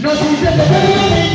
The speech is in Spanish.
Nos